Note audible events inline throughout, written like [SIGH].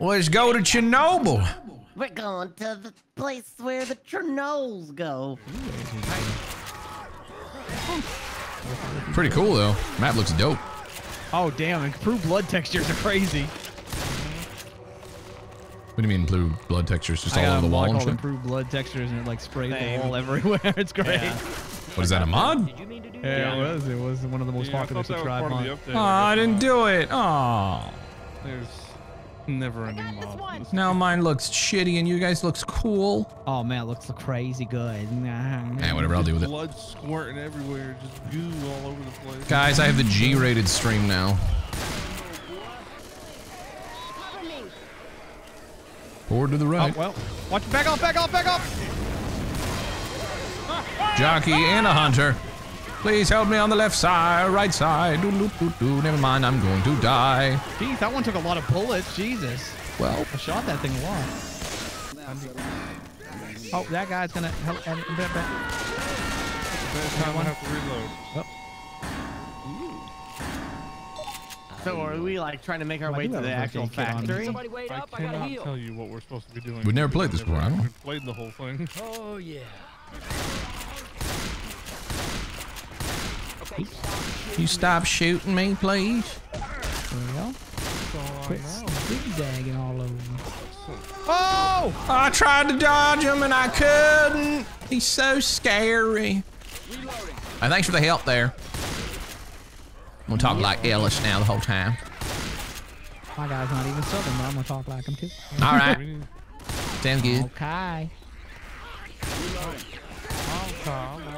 Let's go to Chernobyl. We're going to the place where the Chernobyls go. Pretty cool though. Map looks dope. Oh damn! Improved blood textures are crazy. What do you mean blue blood textures just I all over the a mod wall and called shit? improved blood textures, and it like sprays Same. the wall everywhere. [LAUGHS] it's great. Yeah. What is that, a mod? Yeah, it was. It was one of the most Yeah, popular thought that was subscribe part mods. the. Oh, I didn't do it. Oh. There's never-ending mods. Now mine looks shitty and you guys looks cool. Oh man, it looks crazy good. Nah. Eh, whatever, I'll deal with it. Blood squirting everywhere, just goo all over the place. Guys, I have the G-rated stream now. Forward to the right. Oh well. Watch. Back off! Back off! Back off! Jockey and a hunter. Please help me on the left side, right side. Doo -doo -doo -doo. Never mind, I'm going to die. Jeez, that one took a lot of bullets. Jesus. Well, I shot that thing a lot. Oh, that guy's gonna help. And, and, and, Best time I have to reload. So are we like trying to make our I way to the actual birthday kit factory? Somebody wait I up, I gotta cannot heal. tell you what we're supposed to be doing. We've never played this before, I don't know. actually Played the whole thing. Oh yeah. You stop shooting me, please? well, That's all I quit know. zigzagging all over. Oh! I tried to dodge him and I couldn't. He's so scary. Hey, thanks for the help there. I'm gonna talk like Ellis now the whole time. My guy's not even southern, but I'm gonna talk like him too. All We right, [LAUGHS] need- sounds good. Okay. I'll call, all right.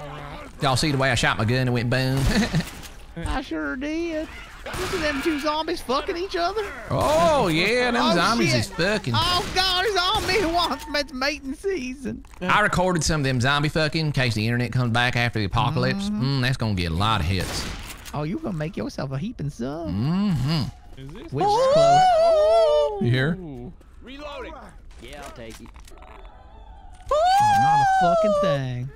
Y'all see the way I shot my gun and went boom? [LAUGHS] I sure did. Look at them two zombies fucking each other. oh yeah, them Oh, zombies shit. is fucking. Oh God, a zombie wants it's mating season. I recorded some of them zombie fucking in case the internet comes back after the apocalypse. Mm, that's gonna get a lot of hits. Oh, you gonna make yourself a heaping some. Mm-hmm. Is this? Which is close. You hear? Ooh. Reloading. Yeah, I'll take it. Oh, not a fucking thing.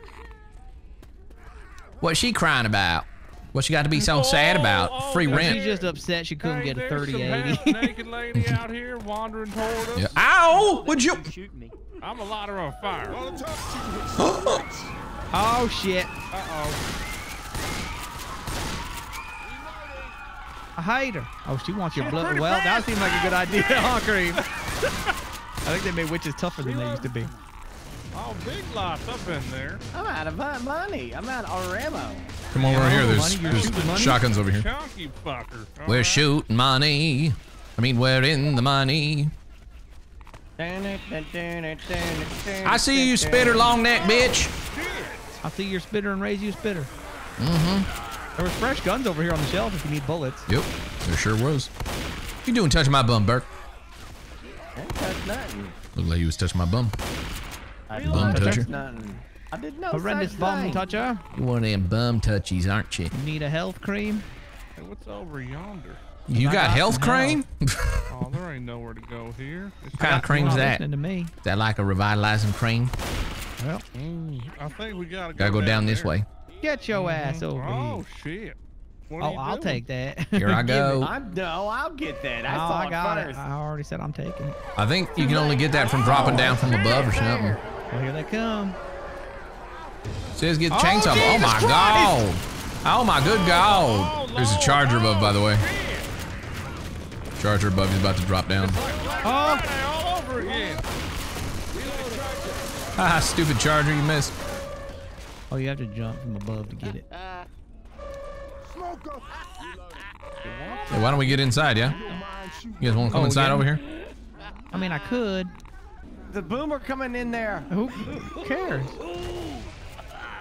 What's she crying about? What she got to be so sad about? Oh, oh, Free oh, rent. She's just upset she couldn't Hey, get a 3080. half-naked [LAUGHS] lady out here wandering toward us. Yeah. Ow! Would you? Shooting me. I'm a lighter on fire. oh shit. Uh-oh. I hate her. Oh, she wants your blood. Well, that seemed like a good idea, huh, Crream? [LAUGHS] I think they made witches tougher than they used to be. Oh, big lots up in there. I'm out of money. I'm out of ammo. Come over here. There's, money, there's shotguns over here. Chunky fucker. All We're right. shooting money. I mean, we're in the money. I I see you, spitter long neck bitch. I see your spitter and raise you a spitter. Mm-hmm. There was fresh guns over here on the shelf if you need bullets. Yep, there sure was. You doing touching my bum, Burke? touch nothing. Looked like he was touching my bum. I Bum didn't touch toucher. I did no Horrendous such bum toucher. You one of them bum touchies, aren't you? You need a health cream? Hey, what's over yonder? You got got health some cream? Oh, there ain't nowhere to go here. It's What kind of cream's not that? listening to me. Is that like a revitalizing cream? Well, Mm, I think we gotta. Gotta go down this way. get your ass over Oh here. shit. What Oh, I'll doing? take that. [LAUGHS] Here I go. I'm no, I'll get that. I Oh, saw I it got first. it. I already said I'm taking it. I think you can only get that from dropping down from above or something. Well, here they come. Says get the Oh, chainsaw. Oh Jesus my Christ! god. Oh my good Oh, god. There's a charger above, by the way. Charger above is about to drop down. Oh, Friday all over again. Ah, stupid charger, you missed. oh, you have to jump from above to get it. Hey, why don't we get inside, yeah? You guys want to come Oh, inside again? over here? I mean, I could. The boomer coming in there. Who, who cares?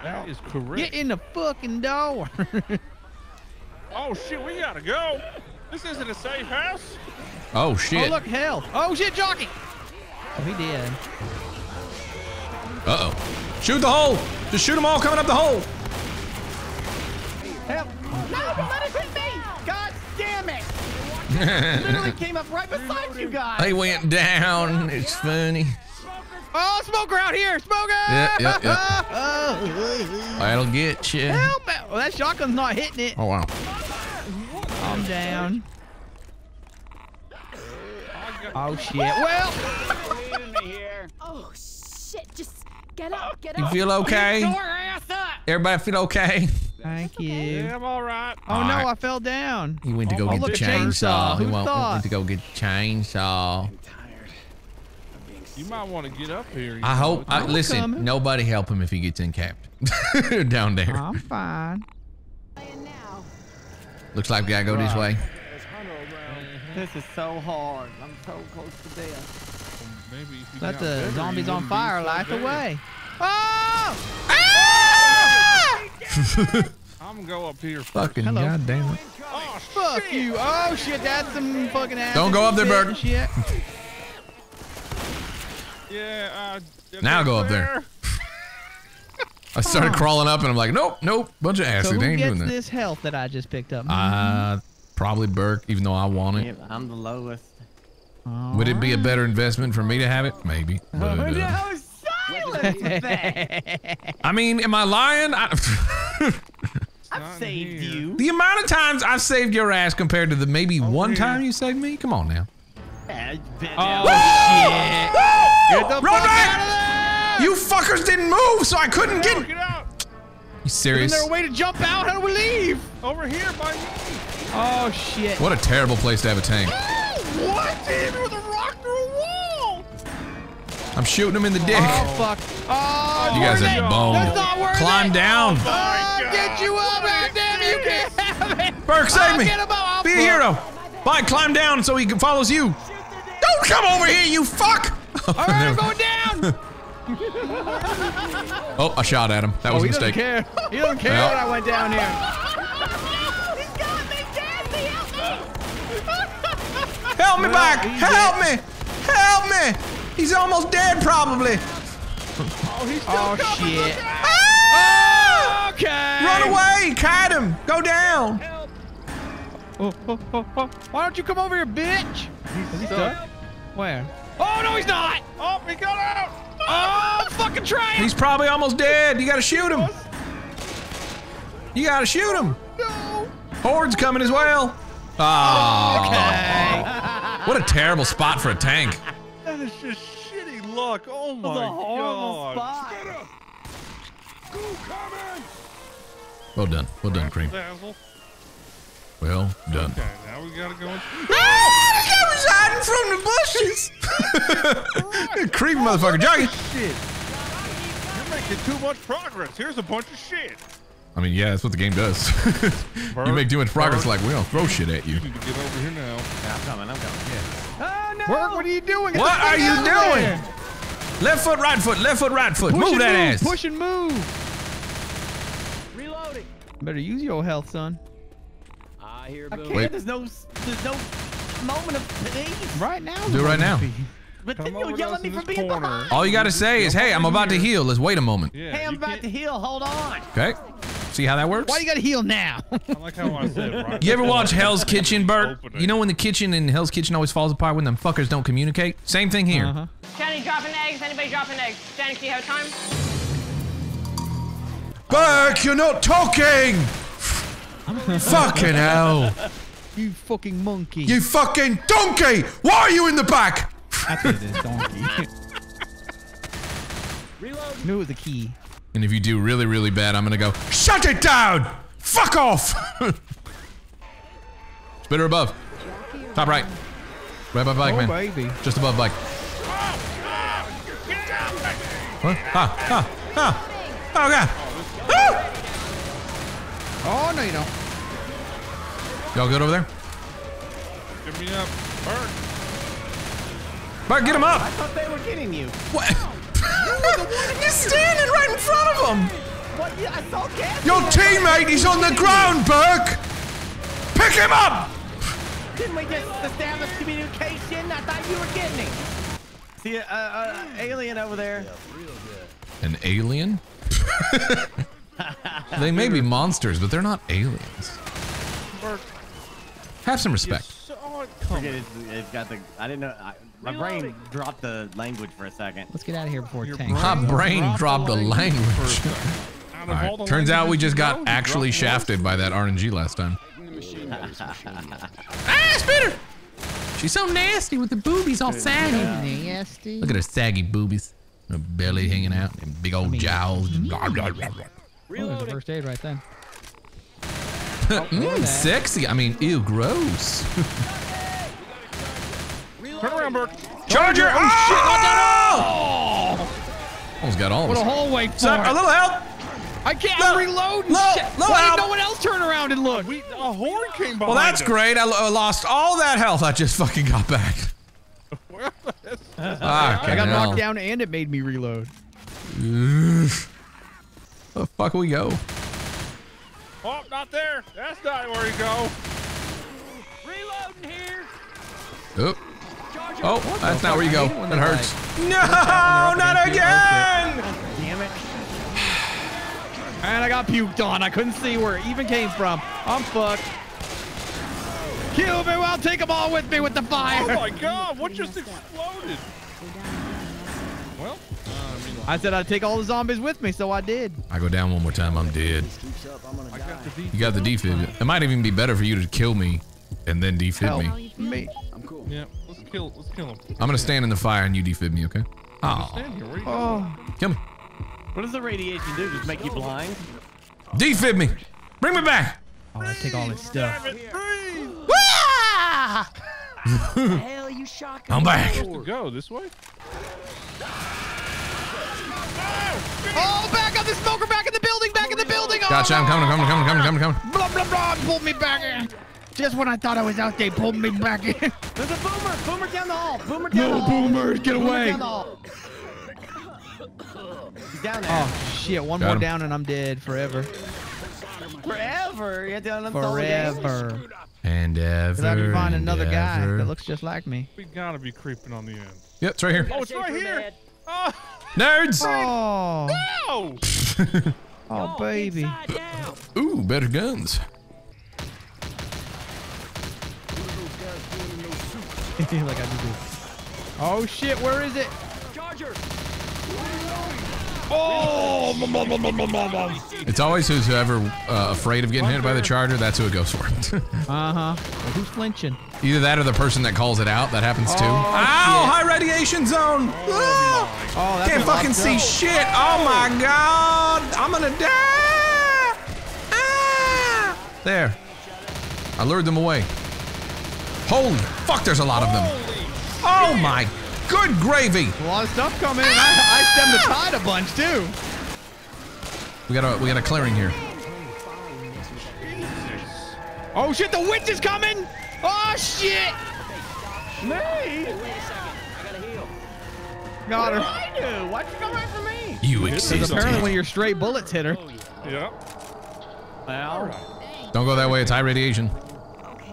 That is correct. Get in the fucking door. [LAUGHS] Oh shit, we gotta go. This isn't a safe house. Oh, shit. oh, shit. look, hell. Oh, shit, jockey. Oh, he did. Uh-oh. Shoot the hole. Just shoot them all coming up the hole. Help! No, [LAUGHS] somebody hit me! God damn it! [LAUGHS] Literally came up right beside you guys. They went down. It's funny. Oh, smoker out here. Smoker. Yep, yep, yep. oh, [LAUGHS] That'll get you. help. it. Well, that shotgun's not hitting it. Oh, wow. I'm down. Oh shit. Well, Leaving me here. Oh shit! Just get up, get up. You feel okay? Your ass up. Everybody feel okay? thank Yeah, you. I'm all right. Oh All no, right. I fell down. He went to go Oh, get look, the chainsaw. chainsaw. He Who went, thought? went to go get chainsaw. You might want to get up here. I know, hope. I, listen, coming. nobody help him if he gets incapped [LAUGHS] down there. I'm fine. Looks like we gotta go this way. This is so hard. I'm so close to death. Maybe Let the better, zombies on fire so light the bad. way. Oh! [LAUGHS] I'm gonna go up here. first. Fucking Hello. goddamn it. Oh, Fuck shit. you. Oh shit, that's some fucking ass. Don't go up there, Burke. Shit. Yeah. Uh, Now go up there. [LAUGHS] I started crawling up and I'm like, nope, nope, bunch of So acid. who ain't gets doing that. this health that I just picked up? Uh, probably Burke, even though I want it. Yep, I'm the lowest. Would it be a better investment for me to have it? Maybe. But, uh, no, silence. [LAUGHS] I mean, am I lying? I, [LAUGHS] I've saved here. you. the amount of times I've saved your ass compared to the maybe one here. time you saved me? Come on now. Yeah, been Oh there. shit! Get the Run fuck back! out of there! You fuckers didn't move, so I couldn't Get out, get. get out. You serious? Isn't there a way to jump out? How do we leave? Over here by me. Oh shit! What a terrible place to have a tank. What? Dude, with a rock through a wall. I'm shooting him in the dick. Oh fuck! Oh, you guys are it. boned. That's not worth Climb it. down. Oh, get you up, oh, goddamn! You can't have it. Burke, save Oh, me. Get him up. Be a hero. Mike, climb down so he follows you. Don't come over here, you fuck. [LAUGHS] All right, I'm going down. [LAUGHS] Oh, I shot at him. That was oh, a he doesn't mistake. care. He doesn't care Well. that I went down here. He's got me, Jesse, help me! [LAUGHS] Help me Well, back. he's Help me. Help me. He's almost dead, probably. Oh he's oh shit! Ah! Okay. Run away. Kite him. Go down. Oh, oh, oh, oh. Why don't you come over here, bitch? Is he stuck? Where? Oh no, he's not! Oh, he got out. Oh, fucking try it! He's probably almost dead. You gotta shoot him. You gotta shoot him. No. Horde's coming as well. Ah. Okay. What a terrible spot for a tank. That is just shitty luck. Oh my It's a horrible god. spot. Well done. Well done, Crream. Dazzle. Well done. Okay, now we gotta go. In. Ah, the guy was hiding from the bushes. [LAUGHS] Creepy motherfucker. Jogging. Shit. You're making too much progress. Here's a bunch of shit. I mean, yeah, that's what the game does. [LAUGHS] you make too much progress, Burke. like we don't throw shit at you. You need to get over here now. Yeah, I'm coming. I'm coming. Oh no! Work, what are you doing? Get What are you doing? there. Left foot, right foot, left foot, right foot. Push Move that move, ass. Push and move. Reloading. Better use your health, son. I hear I can't. Wait. There's no. There's no moment of peace. Right now. Do it right now. But Come then you'll yell at me this for being corner. behind. All you gotta say is, "Hey, I'm about to heal. Let's wait a moment." Yeah. Hey, I'm about can't- to heal. Hold on. Okay. See how that works? Why you gotta heal now? I like how I said right. You ever watch Hell's [LAUGHS] Kitchen, Burke? You know when the kitchen in Hell's Kitchen always falls apart when them fuckers don't communicate? Same thing here. Uh-huh. Johnny dropping eggs. Anybody dropping eggs? Johnny, you have time? Burke, you're not talking! Fucking hell. You fucking monkey. You fucking donkey! Why are you in the back? That's what it is, donkey. Reload. Knew it was a key. And if you do really, really bad, I'm gonna go, shut it down! Fuck off! [LAUGHS] Spitter above. Top right. Right above bike, oh man. baby. Just above bike. What? Ah, ah, ah. Oh, God. Oh no, you don't. Y'all good over there? Give me up. Burke. Bart, get him up! I thought they were getting you. What? You're [LAUGHS] standing right in front of him! What? Yeah, I saw Cassie. Your teammate is on the ground, Burke! Pick him up! Didn't we just establish communication? I thought you were getting me. See, a uh, uh, alien over there. An alien? [LAUGHS] they may be monsters, but they're not aliens. Burke. Have some respect. saw it Forget it's, it's got the. I didn't know. I, my brain dropped the language for a second. Let's get out of here before Your it tanks. My brain dropped a for language. second. Out [LAUGHS] all Alright, turns out we just got know, actually dropped one. shafted by that RNG last time. [LAUGHS] ah, spitter! She's so nasty with the boobies all saggy. Nasty. Look at her saggy boobies. Her belly hanging out. And big old jowls. Blah, blah, blah, blah. Oh, there's a first aid right then. [LAUGHS] Mm, sexy. I mean, ew, gross. Turn around, Burke. Charger! Oh, shit! Oh! Almost got all of What a us. hallway for Son, a little help! I can't No, reload. no, shit. no, Why Al. did no one else turn around and look? We, a horn came behind Well, that's us. great. I I lost all that health I just fucking got back. [LAUGHS] Well, that's- I got knocked down and it made me reload. Where the fuck we go? oh, not there. That's not where you go. Reloading here. Oh, oh that's not where you go. That they're hurts. No, not against you. again! Damn it. And I got puked on. I couldn't see where it even came from. I'm fucked. Kill me. Well, take them all with me with the fire. Oh my God! What just exploded? Well, I said I'd take all the zombies with me, so I did. I go down one more time, I'm dead. I got the You got the defib. It might even be better for you to kill me and then defib me. Me. Yeah, let's kill. Let's kill him. I'm gonna stand in the fire and you defib me, okay? Oh, Stand here. Where you Oh. kill me. What does the radiation do? Just make you blind? Defib me. Bring me back. Oh, I take all this stuff. Damn it! [LAUGHS] Hell, you shock. I'm back. Go this way. Oh, back up the smoker, back in the building, back in the building. Oh, Gotcha. I'm coming. I'm coming. I'm coming. I'm coming. I'm coming. Blah, blah, blah. Pulled me back in. Just when I thought I was out, they pulled me back in. There's a boomer! Boomer down the hall! Boomer down the hall! No hall! boomers, get away. down the hall. He's down there. Oh, shit. One Got more him. down and I'm dead forever. Forever! You have to uninstall the game. Forever. And ever. Because I can find and another guy that looks just like me. We gotta be creeping on the end. Yep, it's right here. Oh, it's right here. Oh, Nerds. Oh, no! [LAUGHS] oh, baby. Ooh, better guns. [LAUGHS] like I do. Oh shit, where is it? Oh! It's always who's whoever uh, afraid of getting hit by the charger. That's who it goes for. [LAUGHS] Uh huh. Who's flinching? Either that or the person that calls it out. That happens too. Oh, Ow! shit. High radiation zone. Ah! Oh, that's Can't fucking see up. shit. Oh my god! I'm gonna die. Ah! There. I lured them away. Holy fuck! There's a lot of them. Oh my good gravy. A lot of stuff coming. and I, I stemmed the tide a bunch too. We got a we got a clearing here. Oh shit, the witch is coming! Oh shit! Me? Got her. I do! Why'd you come right for me? You Because exist. apparently when your straight bullets hit her. Yeah. Well, Don't go that way. It's high radiation.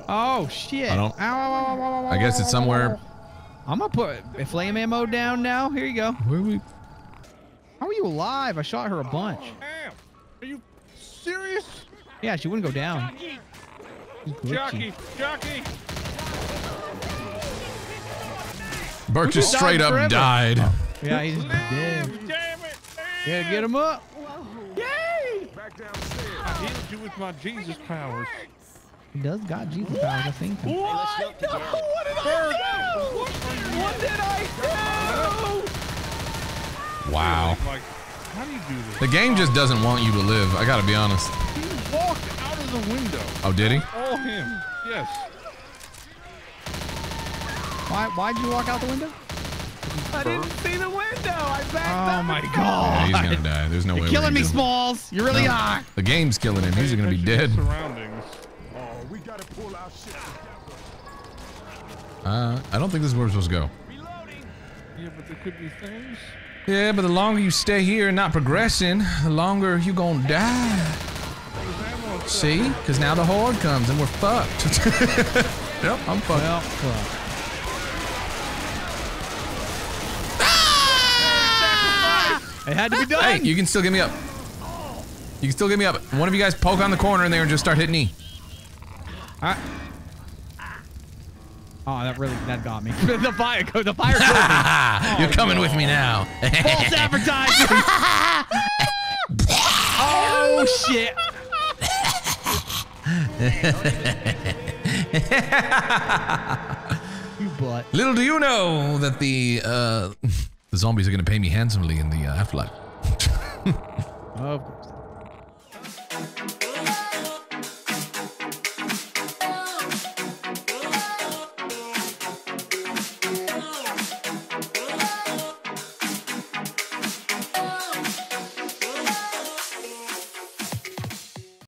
Oh shit. I don't- Ow, ow, ow, ow, ow, ow, I guess it's somewhere. I'm gonna put a flame ammo down now. Here you go. Where we? How are you alive? I shot her a bunch. Damn. Are you serious? Yeah, she wouldn't go down. She's glitchy. Jockey, jockey. Burke just just straight up forever. died. Yeah, he's dead. Damn it. Yeah, get him up. yay! Back I healed you with my Jesus powers. He does got Jesus powers, I think. What? No, what did I do? What did I do? Wow. Like, how do you do this? The game just doesn't want you to live. I gotta be honest. He walked out of the window. Oh, did he? All him. Yes. Why? Why'd you walk out the window? I didn't see the window. I backed Oh up. my Yeah, god! he's gonna die. There's no way. You're we're killing me, do. Smalls. You really No. are. The game's killing him. He's gonna be dead. Surroundings. Uh, I don't think this is where we're supposed to go. Yeah, but there could be things. Yeah, but the longer you stay here and not progressing, the longer you gonna die. See? Because now the horde comes and we're fucked. [LAUGHS] yep, I'm fucked. Well, fuck. It had to be done. Hey, you can still get me up. You can still get me up. One of you guys poke on the corner in there and just start hitting E. Alright. Oh, that really that got me. [LAUGHS] the fire, the fire. Ah, [LAUGHS] you're coming with me now. False advertising. [LAUGHS] oh shit. butt. Little do you know that the uh, the zombies are going to pay me handsomely in the uh, afterlife. Of course.